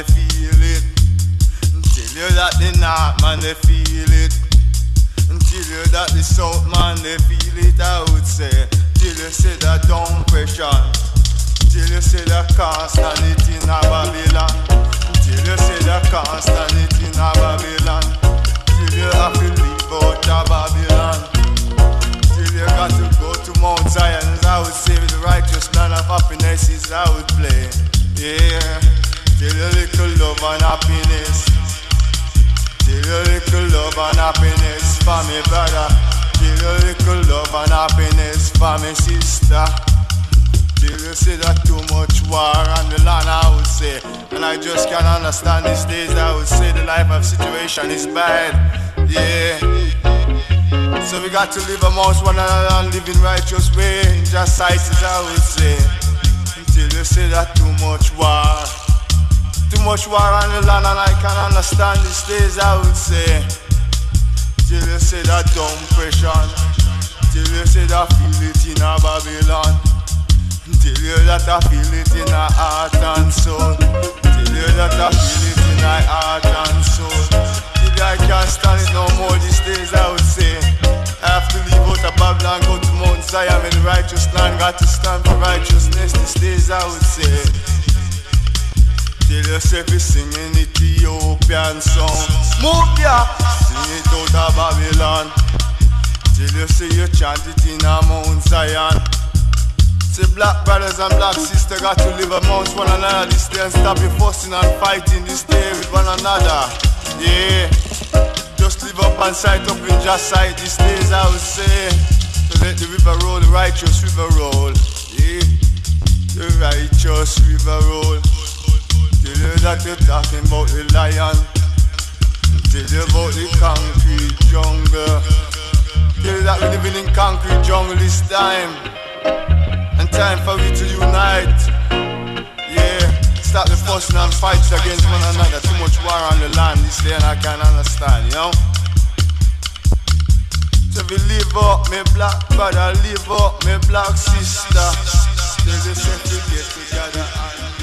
they feel it. Tell you that the north man they feel it. Tell you that the south man they feel it. I would say. Till you see the down pressure. Till you see the cost in a Babylon. Till you see the cost in a Babylon. Till you have to leave out of Babylon you got to go to Mount Zion. I would say with the righteous man of happiness is I would play. a little love and happiness for me brother. Give a little love and happiness for me sister. Till you see that too much war on the land, I would say. And I just can't understand these days, I would say the life of situation is bad. Yeah. So we got to live amongst one another and live in righteous way, in just sights, I would say. Till you see that too much war. Too much war on the land and I can understand these days I would say. Till you see that depression. Till you see that feel it in a Babylon. Till you that I feel it in a heart and soul. Till you that I feel it in my heart and soul. Till I can't stand it no more these days I would say I have to leave out of Babylon, go to Mount Zion in the righteous land Got to stand for righteousness these days I would say. Tell yourself you singing Ethiopian song. Move ya, sing it out of Babylon. Till you see you chant it in a Mount Zion. Say black brothers and black sisters got to live amongst one another. This day and stop you fussing and fighting this day with one another. Yeah. Just live up and sight up in just sight these days I would say. So let the river roll, the righteous river roll. Yeah. The righteous river roll you that you're talking about the lion. Tell you about the concrete jungle. Tell you that we're living in concrete jungle this time. And time for we to unite. Yeah, stop the fussing and fights against one another. Too much war on the land this day and I can't understand, you know? So we live up, me black brother, live up, me black sister. There's a certificate we gotta